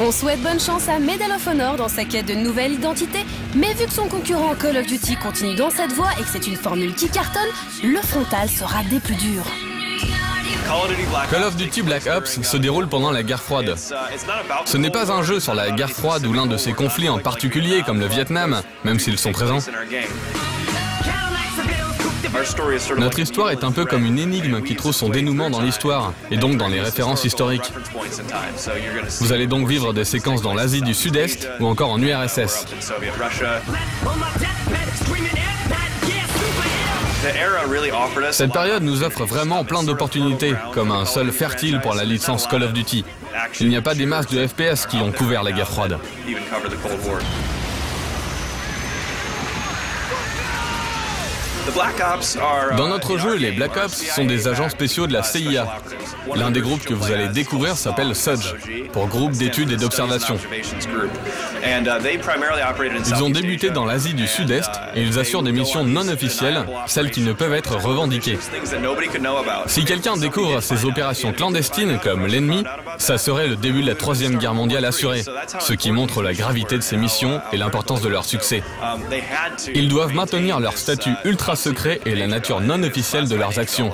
On souhaite bonne chance à Medal of Honor dans sa quête de nouvelle identité, mais vu que son concurrent Call of Duty continue dans cette voie et que c'est une formule qui cartonne, le frontal sera des plus durs. Call of Duty Black Ops se déroule pendant la guerre froide. Ce n'est pas un jeu sur la guerre froide ou l'un de ses conflits en particulier comme le Vietnam, même s'ils sont présents. Notre histoire est un peu comme une énigme qui trouve son dénouement dans l'histoire, et donc dans les références historiques. Vous allez donc vivre des séquences dans l'Asie du Sud-Est ou encore en URSS. Cette période nous offre vraiment plein d'opportunités, comme un sol fertile pour la licence Call of Duty. Il n'y a pas des masses de FPS qui ont couvert la guerre froide. Dans notre jeu, les Black Ops sont des agents spéciaux de la CIA. L'un des groupes que vous allez découvrir s'appelle SUDGE, pour groupe d'études et d'observation. Ils ont débuté dans l'Asie du Sud-Est et ils assurent des missions non officielles, celles qui ne peuvent être revendiquées. Si quelqu'un découvre ces opérations clandestines comme l'ennemi, ça serait le début de la Troisième Guerre mondiale assurée, ce qui montre la gravité de ces missions et l'importance de leur succès. Ils doivent maintenir leur statut ultra secret et la nature non officielle de leurs actions.